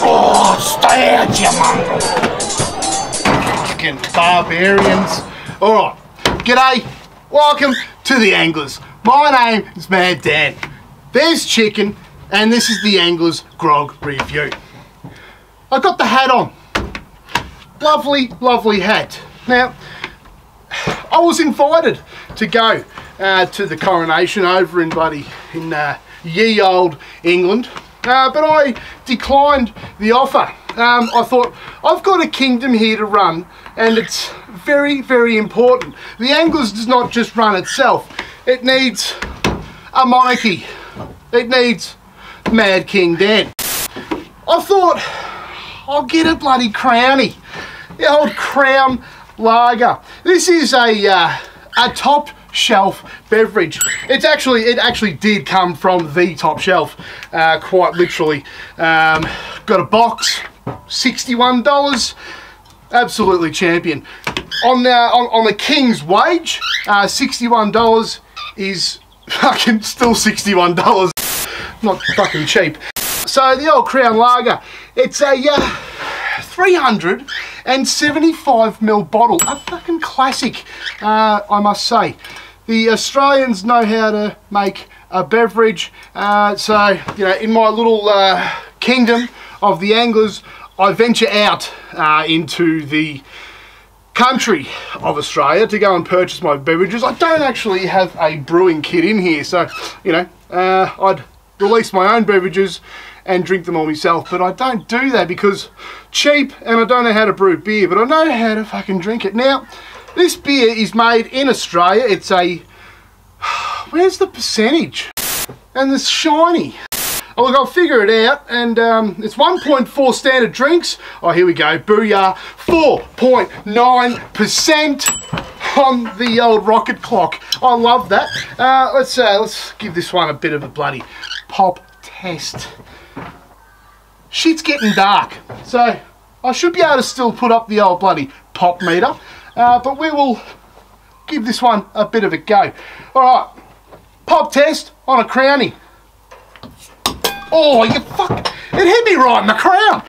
Oh, стоять, you! Fucking barbarians. Alright, g'day. Welcome to the Anglers. My name is Mad Dan. There's chicken, and this is the Anglers Grog Review. I got the hat on. Lovely, lovely hat. Now, I was invited to go uh, to the coronation over in bloody in uh, ye old England, uh, but I declined the offer. Um, I thought I've got a kingdom here to run, and it's very, very important. The Anglers does not just run itself; it needs a monarchy. It needs Mad King Dan. I thought I'll get a bloody crownie. the old crown lager. This is a uh, a top shelf beverage. It's actually it actually did come from the top shelf, uh, quite literally. Um, got a box, sixty-one dollars. Absolutely champion. On uh, on, on the king's wage, uh, sixty-one dollars is fucking still sixty-one dollars. Not fucking cheap. So the old Crown Lager, it's a uh, 375 ml bottle, a fucking classic, uh, I must say. The Australians know how to make a beverage, uh, so you know, in my little uh, kingdom of the anglers, I venture out uh, into the country of Australia to go and purchase my beverages. I don't actually have a brewing kit in here, so you know, uh, I'd release my own beverages and drink them all myself. But I don't do that because cheap and I don't know how to brew beer, but I know how to fucking drink it. Now, this beer is made in Australia. It's a, where's the percentage? And it's shiny. Oh, look, I'll figure it out. And um, it's 1.4 standard drinks. Oh, here we go. Booyah. 4.9% on the old rocket clock. I love that. Uh, let's, uh, let's give this one a bit of a bloody pop test. Shit's getting dark. So I should be able to still put up the old bloody pop meter. Uh, but we will give this one a bit of a go. All right. Pop test on a crownie. Oh, you fuck! It hit me right in the crown.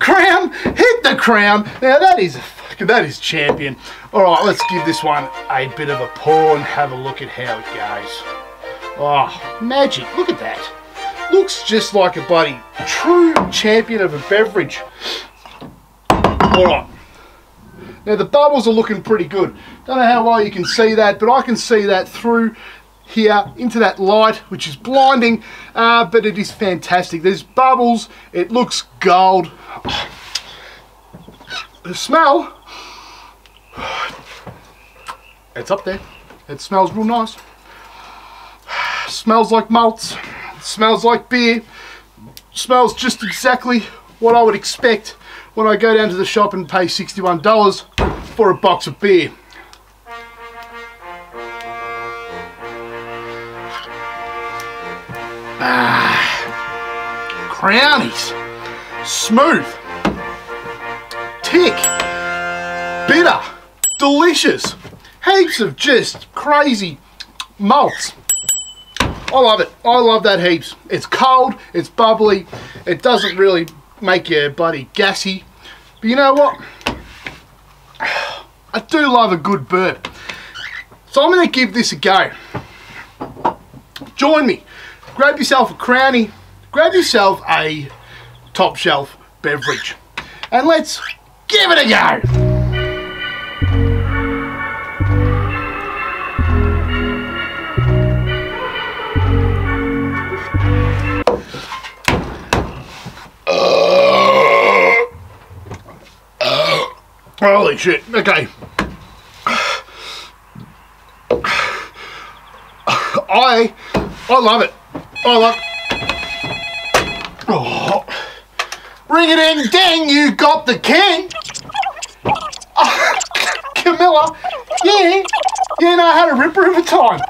crown, hit the crown. Now that is that is champion. All right, let's give this one a bit of a pour and have a look at how it goes. Oh, magic! Look at that. Looks just like a bloody true champion of a beverage. All right. Now the bubbles are looking pretty good. Don't know how well you can see that, but I can see that through here into that light, which is blinding, uh, but it is fantastic. There's bubbles, it looks gold. The smell, it's up there. It smells real nice. Smells like malts, smells like beer, smells just exactly what I would expect when I go down to the shop and pay $61 for a box of beer. Ah, crownies, smooth, thick, bitter, delicious, heaps of just crazy malts. I love it. I love that heaps. It's cold, it's bubbly, it doesn't really make your bloody gassy. But you know what? I do love a good burp. So I'm going to give this a go. Join me grab yourself a crownie, grab yourself a top shelf beverage, and let's give it a go. Holy shit, okay. I I love it. Oh, look. Oh. Ring it in, ding, you got the king. Oh, Camilla, yeah, yeah, no, I had a ripper of a time.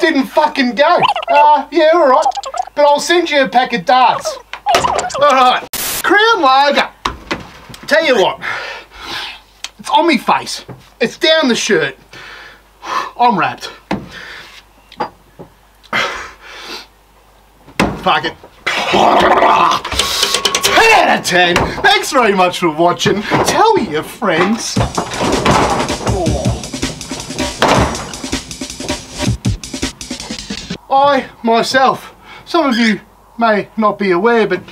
Didn't fucking go. Uh, yeah, all right. But I'll send you a pack of darts. All right. Crown Lager. Tell you what, it's on me face. It's down the shirt. I'm wrapped. Fuck it. 10 out of 10. Thanks very much for watching. Tell your friends. I, myself, some of you may not be aware, but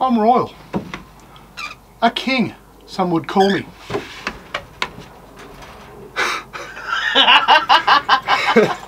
I'm royal. A king, some would call me.